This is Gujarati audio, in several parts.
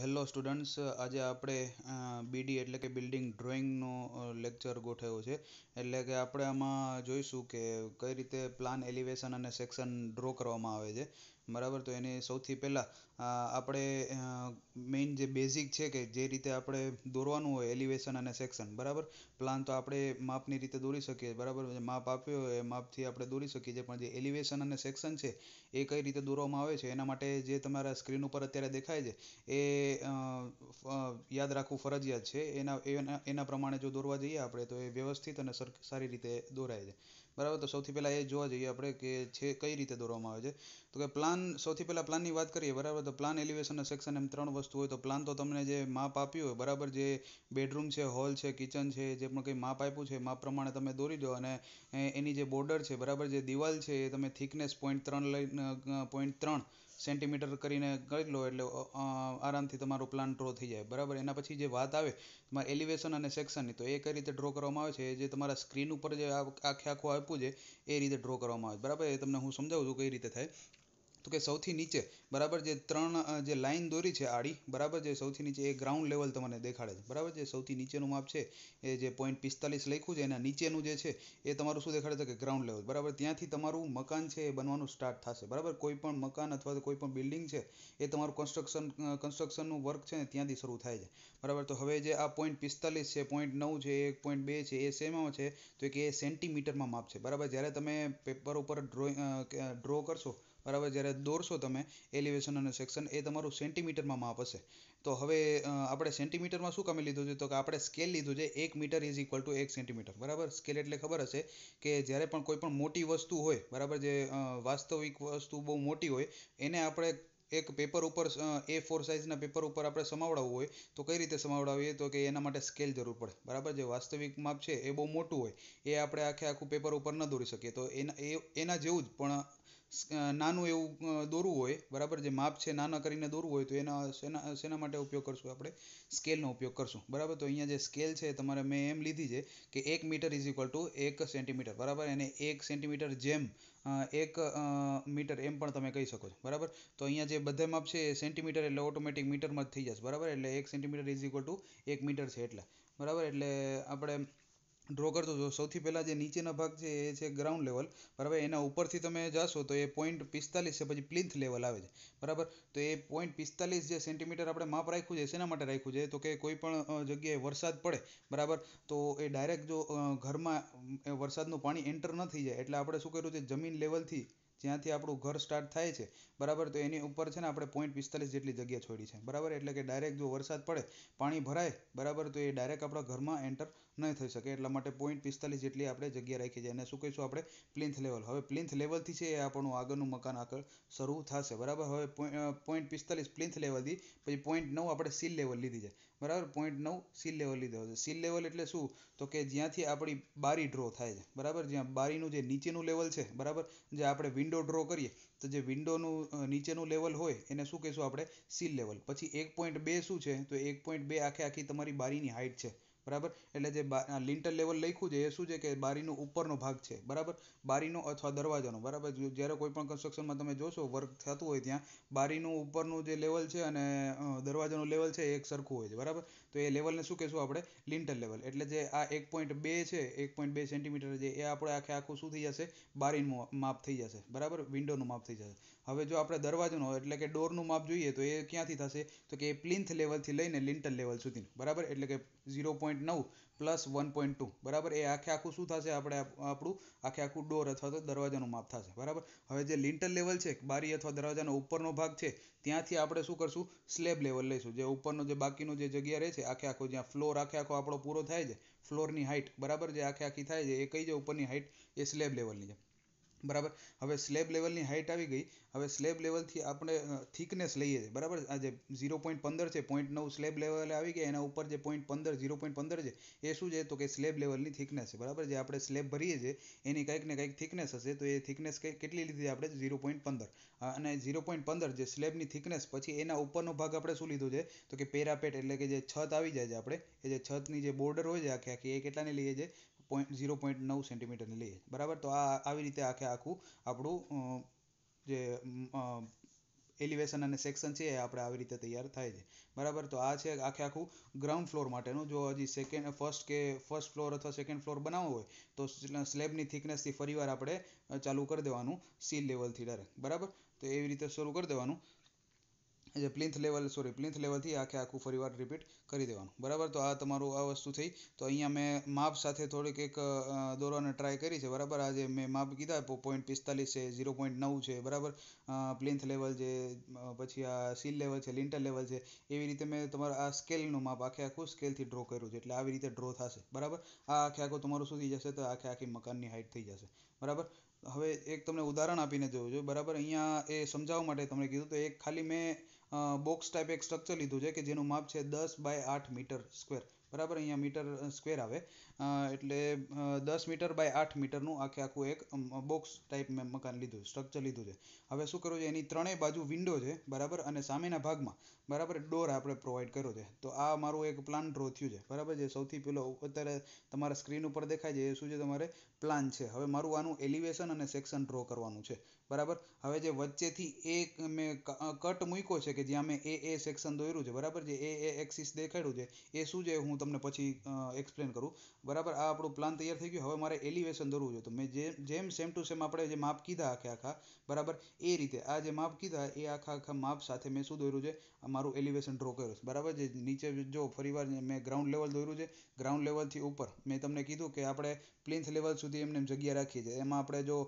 હેલો સ્ટુડન્ટ્સ આજે આપણે બીડી એટલે કે બિલ્ડિંગ ડ્રોઈંગનો લેક્ચર ગોઠવ્યો છે. એટલે કે આપણે આમાં જોઈશું કે કઈ રીતે પ્લાન એલિવેશન અને સેક્શન ડ્રો કરવામાં આવે છે. બરાબર? તો એને સૌથી પહેલાં આપણે મેઇન જે બેઝિક છે કે જે રીતે આપણે દોરવાનું હોય એલિવેશન અને સેક્શન બરાબર? પ્લાન તો આપણે માપની રીતે દોરી શકીએ, બરાબર? માપ આપ્યો હોય, એ માપથી આપણે દોરી શકીએ છીએ. પણ જે એલિવેશન અને સેક્શન છે, એ કઈ રીતે દોરવામાં આવે છે, એના માટે જે તમારા સ્ક્રીન ઉપર અત્યારે દેખાય છે, એ યાદ રાખવું ફરજિયાત છે. એના એના એના પ્રમાણે જો દોરવા જઈએ આપણે, તો એ વ્યવસ્થિત અને સારી રીતે દોરાય છે. બરાબર? તો સૌથી પહેલાં એ જોવા જઈએ આપણે કે છે, કઈ રીતે દોરવામાં આવે છે? તો કે પ્લાન સૌથી પહેલાં પ્લાનની વાત કરીએ, બરાબર? તો પ્લાન એલિવેશન સેક્શન એમ ત્રણ વસ્તુ હોય, તો પ્લાન તો તમને જે માપ આપ્યું હોય, બરાબર? જે બેડરૂમ છે હોલ છે કિચન છે, જે પણ કંઈ માપ આપ્યું છે માપ પ્રમાણે તમે દોરી દો અને એની જે બોર્ડર છે, બરાબર? જે દિવાલ છે, એ તમે થિકનેસ પોઈન્ટ ત્રણ લઈ પોઈન્ટ ત્રણ સેન્ટીમીટર કરીને કરી લો એટલે આરામથી તમારો પ્લાન ડ્રો થઈ જાય. બરાબર? એના પછી જે વાત આવે તમારે એલિવેશન અને સેક્શનની તો એ કઈ રીતે ડ્રો કરવામાં આવે છે? જે તમારા સ્ક્રીન ઉપર જે આખે આખું આપ્યું છે, એ રીતે ડ્રો કરવામાં આવે બરાબર? એ તમને હું સમજાવું છું કઈ રીતે થાય. તો કે સૌથી નીચે, બરાબર જે ત્રણ જે લાઈન દોરી છે આડી, બરાબર જે સૌથી નીચે એ ગ્રાઉન્ડ લેવલ તમને દેખાડે છે. બરાબર જે સૌથી નીચેનું માપ છે, એ જે પોઈન્ટ પિસ્તાલીસ લખ્યું છે, એના નીચેનું જે છે, એ તમારું શું દેખાડે છે કે ગ્રાઉન્ડ લેવલ બરાબર ત્યાંથી તમારું મકાન છે એ બનવાનું સ્ટાર્ટ થશે. બરાબર કોઈ પણ મકાન અથવા તો કોઈ પણ બિલ્ડિંગ છે, એ તમારું કન્સ્ટ્રક્શન કન્સ્ટ્રક્શનનું વર્ક છે ને ત્યાંથી શરૂ થાય છે. બરાબર તો હવે જે આ પોઈન્ટ પિસ્તાલીસ છે પોઈન્ટ નવ છે, એક પોઈન્ટ બે છે, એ શેમાં છે, તો કે એ સેન્ટીમીટરમાં માપ છે. બરાબર જ્યારે તમે પેપર ઉપર ડ્રોઈંગ ડ્રો કરશો બરાબર? જ્યારે દોરશો તમે એલિવેશન અને સેક્શન એ તમારું સેન્ટીમીટરમાં માપ હશે. તો હવે આપણે સેન્ટીમીટરમાં શું કામે લીધું છે? તો કે આપણે સ્કેલ લીધું છે, એક મીટર ઇઝ ઇક્વલ ટુ એક સેન્ટીમીટર બરાબર? સ્કેલ એટલે ખબર હશે કે જ્યારે પણ કોઈ પણ મોટી વસ્તુ હોય, બરાબર? જે વાસ્તવિક વસ્તુ બહુ મોટી હોય, એને આપણે એક પેપર ઉપર એ ફોર સાઇઝના પેપર ઉપર આપણે સમાવડાવવું હોય, તો કઈ રીતે સમાવડાવીએ? તો કે એના માટે સ્કેલ જરૂર પડે. બરાબર જે વાસ્તવિક માપ છે એ બહુ મોટું હોય. એ આપણે આખે આખું પેપર ઉપર ન દોરી શકીએ. તો એના એના જેવું જ, પણ નાનું એવું દોરવું હોય, બરાબર જે માપ છે નાના કરીને દોરવું હોય, તો એના શેના શેના માટે ઉપયોગ કરશું આપણે. સ્કેલનો ઉપયોગ કરશું. બરાબર? તો અહીંયા જે સ્કેલ છે તમારે મેં એમ લીધી છે કે એક મીટર ઇઝ ઇક્વલ ટુ એક સેન્ટીમીટર બરાબર? એને એક સેન્ટીમીટર જેમ એક મીટર એમ પણ તમે કહી શકો છો, બરાબર? તો અહીંયા જે બધે માપ છે એ સેન્ટીમીટર એટલે ઓટોમેટિક મીટરમાં જ થઈ જશે, બરાબર? એટલે એક સેન્ટીમીટર ઇઝ ઇક્વલ ટુ એક મીટર છે એટલે, બરાબર? એટલે આપણે ડ્રો કરતો હતો. સૌથી પહેલાં જે નીચેનો ભાગ છે, એ છે ગ્રાઉન્ડ લેવલ બરાબર, એના ઉપરથી તમે જાશો તો એ પોઈન્ટ પિસ્તાલીસ છે, પછી પ્લિન્થ લેવલ આવે છે. બરાબર, તો એ પોઈન્ટ પિસ્તાલીસ જે સેન્ટીમીટર આપણે માપ રાખ્યું છે, શેના માટે રાખ્યું છે? તો કે કોઈ પણ જગ્યાએ વરસાદ પડે, બરાબર, તો એ ડાયરેક્ટ જો ઘરમાં વરસાદનું પાણી એન્ટર ન થઈ જાય, એટલે આપણે શું કર્યું છે, જમીન લેવલથી જ્યાંથી આપણું ઘર સ્ટાર્ટ થાય છે, બરાબર, તો એની ઉપર છે ને આપણે પોઈન્ટ પિસ્તાલીસ જેટલી જગ્યા છોડી છે. બરાબર, એટલે કે ડાયરેક્ટ જો વરસાદ પડે, પાણી ભરાય, બરાબર, તો એ ડાયરેક્ટ આપણા ઘરમાં એન્ટર નહીં થઈ શકે. એટલા માટે પોઈન્ટ પિસ્તાલીસ જેટલી આપણે જગ્યા રાખી છે. અને શું કહીશું આપણે? પ્લિન્થ લેવલ હવે પ્લિન્થ લેવલથી છે એ આપણું આગળનું મકાન આગળ શરૂ થશે. બરાબર? હવે પોઈન્ટ પિસ્તાલીસ પ્લિન્થ લેવલથી પછી પોઈન્ટ નવ આપણે સીલ લેવલ લીધી છે. બરાબર? પોઈન્ટ નવ સીલ લેવલ લીધો છે. સીલ લેવલ એટલે શું? તો કે જ્યાંથી આપણી બારી ડ્રો થાય છે. બરાબર? જ્યાં બારીનું જે નીચેનું લેવલ છે. બરાબર? જે આપણે વિન્ડો ડ્રો કરીએ, તો જે વિન્ડોનું નીચેનું લેવલ હોય, એને શું કહીશું આપણે? સીલ લેવલ પછી એક પોઈન્ટ બે શું છે? તો એક પોઈન્ટ બે આખે આખી તમારી બારીની હાઇટ છે. બરાબર? એટલે જે લિન્ટર લેવલ લખ્યું છે, એ શું છે કે બારીનો ઉપરનો ભાગ છે, બરાબર? બારીનો અથવા દરવાજાનો, બરાબર? જ્યારે કોઈ પણ કન્સ્ટ્રક્શનમાં તમે જોશો વર્ક થતું હોય ત્યાં, બારીનું ઉપરનું જે લેવલ છે અને દરવાજાનું લેવલ છે એ એક સરખું હોય છે, બરાબર? તો એ લેવલને શું કહેશું આપણે? લિન્ટર લેવલ એટલે જે આ એક પોઈન્ટ બે છે, એક પોઈન્ટ બે સેન્ટીમીટર જે, એ આપણે આખે આખું શું થઈ જશે? બારીનું માપ થઈ જશે. બરાબર? વિન્ડોનું માપ થઈ જશે. હવે જો આપણે દરવાજાનું, એટલે કે ડોરનું માપ જોઈએ, તો એ ક્યાંથી થશે? તો કે પ્લિન્થ લેવલથી લઈને લિન્ટર લેવલ સુધીનું. બરાબર? એટલે કે ઝીરો પોઈન્ટ નવ પ્લસ વન પોઈન્ટ ટુ બરાબર? એ આખે આખું શું થશે? આપણે આપણું આખે આખું ડોર અથવા તો દરવાજાનું માપ થશે, બરાબર? હવે જે લિન્ટર લેવલ છે, બારી અથવા દરવાજાનો ઉપરનો ભાગ છે, ત્યાંથી આપણે શું કરશું? સ્લેબ લેવલ લઈશું. જે ઉપરનો જે બાકીનો જે જગ્યા રહે છે, આખે આખો જ્યાં ફ્લોર આખે આખો આપણો પૂરો થાય છે ફ્લોરની હાઇટ બરાબર? જે આખે આખી થાય છે, એ કઈ જે ઉપરની હાઇટ એ સ્લેબ લેવલની છે. બરાબર? હવે સ્લેબ લેવલની હાઇટ આવી ગઈ. હવે સ્લેબ લેવલથી આપણે થિકનેસ લઈએ છીએ. બરાબર? આ જે ઝીરો પોઈન્ટ પંદર છે પોઈન્ટ નવ સ્લેબ લેવલે આવી ગયા, એના ઉપર જે પોઈન્ટ પંદર ઝીરો પોઈન્ટ પંદર છે, એ શું છે? તો કે સ્લેબ લેવલની થિકનેસ છે. બરાબર? જે આપણે સ્લેબ ભરીએ છીએ, એની કંઈક ને કંઈક થિકનેસ હશે, તો એ થિકનેસ કેટલી લીધી આપણે? ઝીરો પોઈન્ટ પંદર. અને ઝીરો પોઈન્ટ પંદર જે સ્લેબની થિકનેસ પછી એના ઉપરનો ભાગ આપણે શું લીધો છે? તો કે પેરાપેટ, એટલે કે જે છત આવી જાય છે આપણે, એ જે છતની જે બોર્ડર હોય છે આખી આખી, એ કેટલાની લઈએ છે? પોઈન્ટ ઝીરો પોઈન્ટ નવ સેન્ટીમીટરની લઈએ. બરાબર? તો આ, આવી રીતે આખે આખું આપણું જે એલિવેશન અને સેક્શન છે એ આપણે આવી રીતે તૈયાર થાય છે. બરાબર? તો આ છે આખે આખું ગ્રાઉન્ડ ફ્લોર માટેનું. જો હજી સેકન્ડ ફર્સ્ટ કે ફર્સ્ટ ફ્લોર અથવા સેકન્ડ ફ્લોર બનાવવો હોય, તો સ્લેબની થિકનેસથી ફરીવાર આપણે ચાલુ કરી દેવાનું સી લેવલથી ડાયરેક્ટ બરાબર? તો એવી રીતે શરૂ કરી દેવાનું. જે પ્લિન્થ લેવલ સોરી પ્લિન્થ લેવલથી આખે આખું ફરીવાર રિપીટ કરી દેવાનું. બરાબર? તો આ તમારું આ વસ્તુ થઈ. તો અહીંયા મેં માપ સાથે થોડીક એક દોરવાની ટ્રાય કરી છે. બરાબર? આજે મેં માપ કીધા પોઈન્ટ પિસ્તાલીસ છે ઝીરો પોઈન્ટ નવ છે. બરાબર? પ્લિન્થ લેવલ છે પછી આ સીલ લેવલ છે લિન્ટર લેવલ છે, એવી રીતે મેં તમારા આ સ્કેલનું માપ આખે આખું સ્કેલથી ડ્રો કર્યું છે. એટલે આવી રીતે ડ્રો થશે. બરાબર? આ આખે આખું તમારું શું થઈ જશે? તો આખે આખી મકાનની હાઇટ થઈ જશે. બરાબર? હવે એક તમને ઉદાહરણ આપીને જોવું જોઈએ બરાબર? અહીંયા એ સમજાવવા માટે તમને કીધું તો એક ખાલી મેં બોક્સ ટાઈપ એક સ્ટ્રક્ચર લીધું છે કે જેનું માપ છે દસ બાય આઠ મીટર સ્ક્વેર બરાબર? અહીંયા મીટર સ્ક્વેર આવે. એટલે દસ મીટર બાય આઠ મીટરનું આખે આખું એક બોક્સ ટાઈપ મેં મકાન લીધું સ્ટ્રક્ચર લીધું છે. હવે શું કરવું છે? એની ત્રણેય બાજુ વિન્ડો છે, બરાબર? અને સામેના ભાગમાં, બરાબર? ડોર આપણે પ્રોવાઈડ કર્યો છે. તો આ મારું એક પ્લાન ડ્રો થયું છે, બરાબર? જે સૌથી પેલો, અત્યારે તમારા સ્ક્રીન ઉપર દેખાય છે, એ શું છે તમારે? પ્લાન છે. હવે મારું આનું એલિવેશન અને સેક્શન ડ્રો કરવાનું છે, બરાબર? હવે જે વચ્ચેથી એક મેં કટ મૂક્યો છે કે જ્યાં મેં એ એ સેક્શન દોર્યું છે, બરાબર? જે એ એ એક્સિસ દેખાડ્યું છે, એ શું છે? હું તમને પછી એક્સપ્લેન કરું. બરાબર, આ આપણું પ્લાન તૈયાર થઈ ગયું. હવે મારે એલિવેશન દોરવું જોઈએ તો મેં જે, જેમ સેમ ટુ સેમ આપણે જે માપ કીધા આખે આખા, બરાબર, એ રીતે આ જે માપ કીધા, એ આખા આખા માપ સાથે મેં શું દોર્યું છે? મારું એલિવેશન ડ્રો કર્યું છે. બરાબર, જે નીચે જો ફરીવાર મેં ગ્રાઉન્ડ લેવલ દોર્યું છે ગ્રાઉન્ડ લેવલથી ઉપર મેં તમને કીધું કે આપણે પ્લિન્થ લેવલ સુધી એમને જગ્યા રાખીએ છીએ. એમાં આપણે જો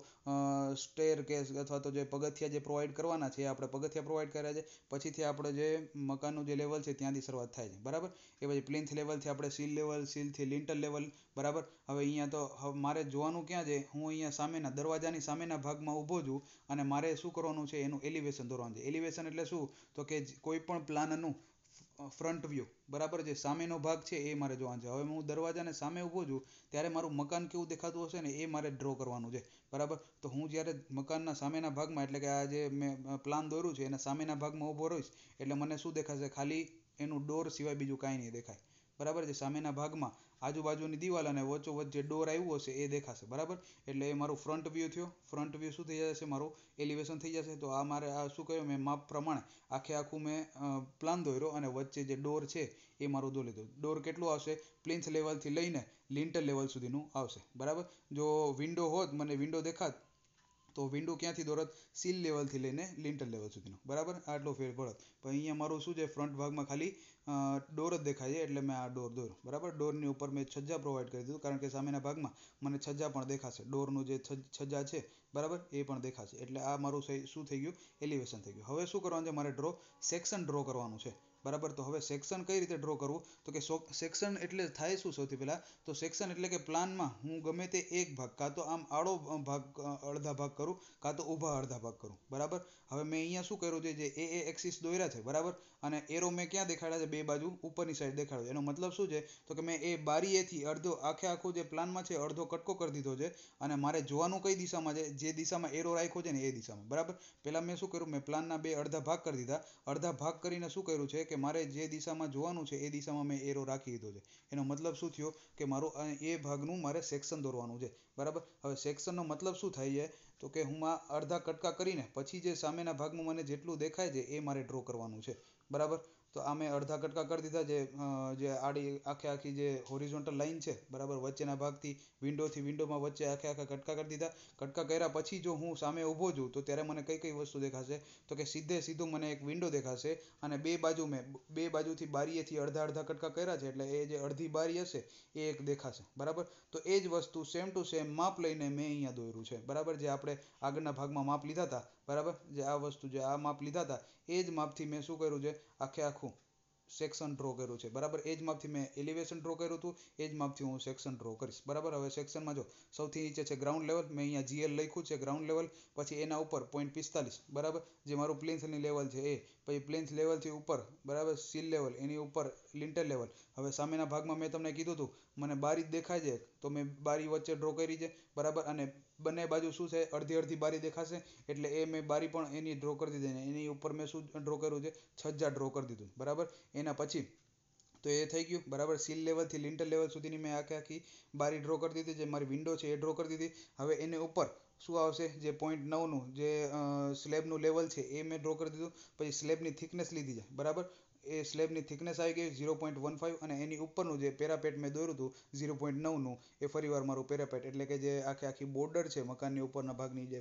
સ્ટેર કેસ અથવા તો જે પગથિયા જે પ્રોવાઈડ કરવાના છે, એ આપણે પગથિયા પ્રોવાઈડ કર્યા છે. પછીથી આપણે જે મકાનનું જે લેવલ છે, ત્યાંથી શરૂઆત થાય છે. બરાબર? એ પછી પ્લિન્થ લેવલથી આપણે સીલ લેવલ સીલથી લિન્ટર લેવલ બરાબર? હવે અહીંયા તો મારે જોવાનું ક્યાં છે? હું અહીંયા સામેના, દરવાજાની સામેના ભાગમાં ઊભો છું અને મારે શું કરવાનું છે? એનું એલિવેશન દોરવાનું છે. એલિવેશન એટલે શું? તો કે કોઈ પણ પ્લાનનું ફ્રન્ટ વ્યૂ બરાબર? જે સામેનો ભાગ છે એ મારે જોવાનો છે. હવે હું દરવાજાને સામે ઊભો છું, ત્યારે મારું મકાન કેવું દેખાતું હશે ને એ મારે ડ્રો કરવાનું છે, બરાબર? તો હું જ્યારે મકાનના સામેના ભાગમાં, એટલે કે આ જે મેં પ્લાન દોર્યું છે, એના સામેના ભાગમાં ઊભો રહીશ, એટલે મને શું દેખાશે? ખાલી એનું ડોર સિવાય બીજું કાંઈ નહીં દેખાય. બરાબર છે? સામેના ભાગમાં આજુબાજુની દિવાલ અને વચ્ચોવચ્ચ જે ડોર આવ્યો હશે એ દેખાશે, બરાબર? એટલે એ મારું ફ્રન્ટ વ્યૂ થયો. ફ્રન્ટ વ્યૂ શું થઈ જશે? મારું એલિવેશન થઈ જશે. તો આ મારે આ શું કહ્યું? મેં માપ પ્રમાણે આખે આખું મેં પ્લાન દોર્યો અને વચ્ચે જે ડોર છે એ મારું દોરી લીધું. ડોર કેટલું આવશે? પ્લિન્થ લેવલથી લઈને લિન્ટર લેવલ સુધીનું આવશે, બરાબર? જો વિન્ડો હોત, મને વિન્ડો દેખાત, તો વિન્ડો ક્યાંથી દોરત? સીલ લેવલથી લઈને લિન્ટર લેવલ સુધીનો, બરાબર? આટલો ફેર પડત પણ અહીંયા મારું શું છે? ફ્રન્ટ ભાગમાં ખાલી ડોર જ દેખાય છે એટલે મેં આ ડોર દોર્યો. બરાબર? ડોરની ઉપર મેં છજ્જા પ્રોવાઈડ કરી દીધું. કારણ કે સામેના ભાગમાં મને છજ્જા પણ દેખાશે. ડોરનું જે છજ્જા છે, બરાબર? એ પણ દેખાશે. એટલે આ મારું શું થઈ ગયું? એલિવેશન થઈ ગયું. હવે શું કરવાનું છે? મારે ડ્રો સેક્શન ડ્રો કરવાનું છે. બરાબર? તો હવે સેક્શન કઈ રીતે ડ્રો કરવું? તો કે સેક્શન એટલે થાય શું સૌથી પહેલાં? તો સેક્શન એટલે કે પ્લાનમાં હું ગમે તે એક ભાગ, કાં તો આમ આડો ભાગ અડધા ભાગ કરું, કાં તો ઊભા અડધા ભાગ કરું. બરાબર? હવે મેં અહીંયા શું કર્યું છે? જે એ એ એક્સિસ દોર્યા છે, બરાબર? અને એરો મેં ક્યાં દેખાડ્યા છે? બે બાજુ ઉપરની સાઈડ દેખાડ્યો એનો મતલબ શું છે? તો કે મેં એ બારીએથી અડધો, આખે આખો જે પ્લાનમાં છે અડધો કટકો કરી દીધો છે અને મારે જોવાનું કઈ દિશામાં છે? જે દિશામાં એરો રાખ્યો છે ને એ દિશામાં. બરાબર? પહેલાં મેં શું કર્યું? મેં પ્લાનના બે અડધા ભાગ કરી દીધા. અડધા ભાગ કરીને શું કર્યું છે? કે મારે જે દિશામાં જોવાનું છે એ દિશામાં મેં એરો રાખી દીધો છે. એનો મતલબ શું થયો? કે મારું એ ભાગનું મારે સેક્શન દોરવાનું છે. બરાબર? હવે સેક્શનનો મતલબ શું થાય છે? તો કે હું આ અડધા કટકા કરીને પછી જે સામેના ભાગમાં મને જેટલું દેખાય છે એ મારે ડ્રો કરવાનું છે. બરાબર? તો આ મેં અડધા કટકા કરી દીધા જે જે આડી આખે આખી જે હોરિઝોન્ટલ લાઇન છે, બરાબર, વચ્ચેના ભાગથી વિન્ડોથી વિન્ડોમાં વચ્ચે આખે આખા કટકા કરી દીધા. કટકા કર્યા પછી જો હું સામે ઊભો છું, તો ત્યારે મને કઈ કઈ વસ્તુ દેખાશે? તો કે સીધે સીધું મને એક વિન્ડો દેખાશે અને બે બાજુ મેં, બે બાજુથી બારીએથી અડધા અડધા કટકા કર્યા છે, એટલે એ જે અડધી બારી હશે, એ એક દેખાશે, બરાબર? તો એ જ વસ્તુ સેમ ટુ સેમ માપ લઈને મેં અહીંયા દોર્યું છે, બરાબર? જે આપણે આગળના ભાગમાં માપ લીધા હતા બરાબર? જે આ વસ્તુ જે આ માપ લીધા હતા, એ જ માપથી મેં શું કર્યું છે? આખે આખું સેક્શન ડ્રો કર્યું છે. બરાબર? એ જ માપથી મેં એલિવેશન ડ્રો કર્યું હતું, એ જ માપથી હું સેક્શન ડ્રો કરીશ. બરાબર? હવે સેક્શનમાં જો સૌથી નીચે છે ગ્રાઉન્ડ લેવલ મેં અહીંયા જીએલ લખ્યું છે ગ્રાઉન્ડ લેવલ પછી એના ઉપર પોઈન્ટ પિસ્તાલીસ. બરાબર? જે મારું પ્લેન્સની લેવલ છે એ. પછી પ્લેન્સ લેવલથી ઉપર, બરાબર? સીલ લેવલ એની ઉપર લિન્ટર લેવલ હવે સામેના ભાગમાં મેં તમને કીધું હતું, મને બારી દેખાય છે, તો મેં બારી વચ્ચે ડ્રો કરી છે. બરાબર? અને બંને બાજુ શું છે? અડધી અડધી બારી દેખાશે. એટલે એ મેં બારી પણ એની ડ્રો કરી દીધી ને એની ઉપર મેં શું ડ્રો કર્યું છે? છજ્જા ડ્રો કરી દીધું. બરાબર? એના પછી તો એ થઈ ગયું. બરાબર? સીલ લેવલથી લિન્ટર લેવલ સુધીની મેં આખે આખી બારી ડ્રો કરી દીધી. જે મારી વિન્ડો છે એ ડ્રો કરી દીધી. હવે એને ઉપર શું આવશે? જે પોઈન્ટ નવનું, જે સ્લેબનું લેવલ છે એ મેં ડ્રો કરી દીધું. પછી સ્લેબની થિકનેસ લીધી છે. બરાબર? એ સ્લેબની થિકનેસ આવી ગઈ ઝીરો પોઈન્ટ વન ફાઈવ અને એની ઉપરનું જે પેરાપેટ મેં દોર્યું હતું ઝીરો પોઈન્ટ નવનું એ ફરીવાર મારું પેરાપેટ એટલે કે જે આખે આખી બોર્ડર છે મકાનની ઉપરના ભાગની જે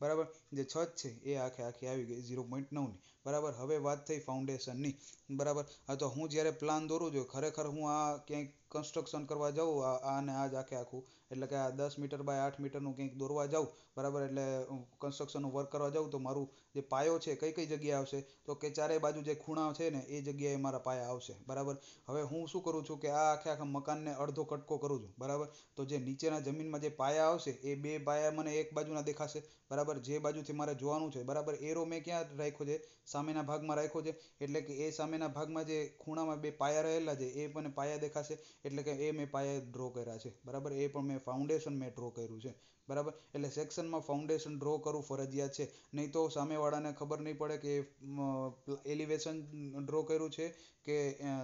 બરાબર? જે છત છે એ આખે આખી આવી ગઈ ઝીરો પોઈન્ટ નવની બરાબર? હવે વાત થઈ ફાઉન્ડેશનની બરાબર? હા, તો હું જ્યારે પ્લાન દોરું છું, ખરેખર હું આ ક્યાંક કન્સ્ટ્રક્શન કરવા જાઉં આને આ જ આખે આખું. એટલે કે આ દસ મીટર બાય આઠ મીટરનું કંઈક દોરવા જાઉં, બરાબર? એટલે કન્સ્ટ્રક્શનનું વર્ક કરવા જાઉં, તો મારું જે પાયો છે, કઈ કઈ જગ્યાએ આવશે? તો કે ચારેય બાજુ જે ખૂણા છે ને, એ જગ્યાએ મારા પાયા આવશે, બરાબર? હવે હું શું કરું છું કે આ આખે આખા મકાનને અડધો કટકો કરું છું, બરાબર? તો જે નીચેના જમીનમાં જે પાયા આવશે, એ બે પાયા મને એક બાજુના દેખાશે બરાબર? જે બાજુથી મારે જોવાનું છે. બરાબર? એરો મેં ક્યાં રાખ્યો છે? સામેના ભાગમાં રાખ્યો છે. એટલે કે એ સામેના ભાગમાં જે ખૂણામાં બે પાયા રહેલા છે, એ મને પાયા દેખાશે. એટલે કે એ મેં પાયા ડ્રો કર્યા છે. બરાબર? એ પણ મેં ફાઉન્ડેશન મેં ડ્રો કર્યું છે. બરાબર? એટલે સેક્શનમાં ફાઉન્ડેશન ડ્રો કરવું ફરજિયાત છે. નહીં તો સામેવાળાને ખબર નહીં પડે કે એલિવેશન ડ્રો કર્યું છે કે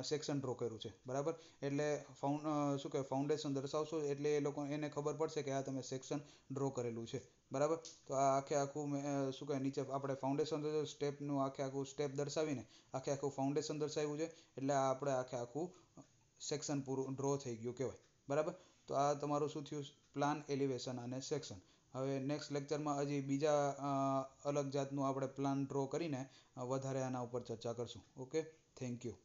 સેક્શન ડ્રો કર્યું છે. બરાબર? એટલે ફાઉન્ડ શું કહેવાય? ફાઉન્ડેશન દર્શાવશો એટલે એ લોકો, એને ખબર પડશે કે આ તમે સેક્શન ડ્રો કરેલું છે. બરાબર? તો આ આખે આખું મેં શું કહેવાય, નીચે આપણે ફાઉન્ડેશન સ્ટેપનું આખે આખું સ્ટેપ દર્શાવીને આખે આખું ફાઉન્ડેશન દર્શાવ્યું છે. એટલે આપણે આખે આખું સેક્શન પૂરું ડ્રો થઈ ગયું કહેવાય. બરાબર? તો આ તમારું શું થયું? પ્લાન એલિવેશન અને સેક્શન હવે નેક્સ્ટ લેક્ચરમાં હજી બીજા અલગ જાતનું આપણે પ્લાન ડ્રો કરીને વધારે આના ઉપર ચર્ચા કરશું. Okay thank you